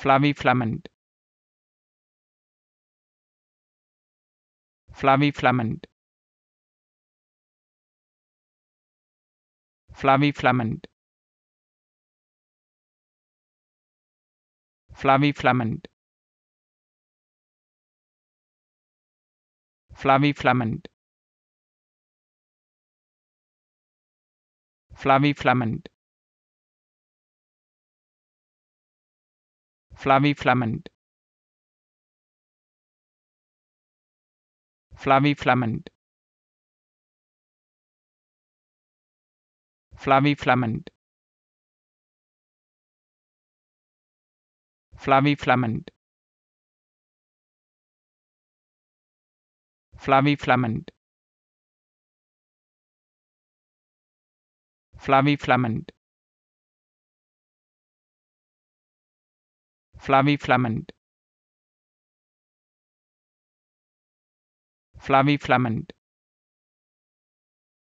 flaviflamand flaviflamand flaviflamand flaviflamand flaviflamand flaviflamand flaviflamand flaviflamand flaviflamand flaviflamand flaviflamand flaviflamand Flavi Flamand. Flavi Flamand.